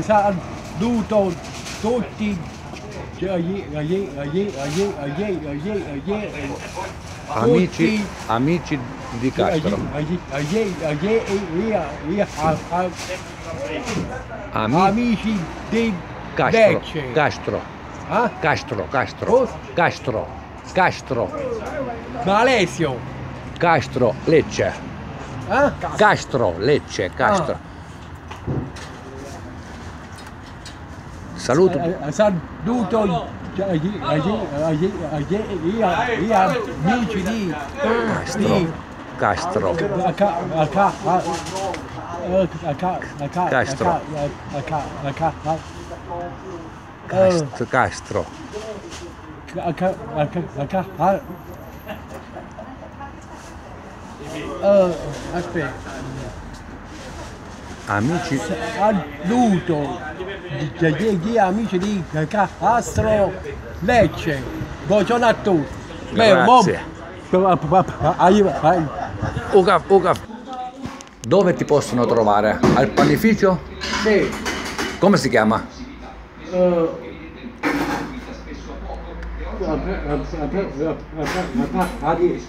saluto tutti Amici, amici di Castro. amici di Castro. Castro. Ah? Castro, Castro. Castro. Castro. Alessio. Castro, Lecce. Ah? Castro, Lecce, Castro. Saluto. Eh, eh, Saluto agli amici di Castro. Castro. Castro. Castro. Eh, aspetta, Amici. saluto gli gli amici di Castro Lecce. Buongiorno a tutti. Grazie. Uga, Uga. Dove ti possono trovare? Al panificio? Sì. Come si chiama? Eh, Ari,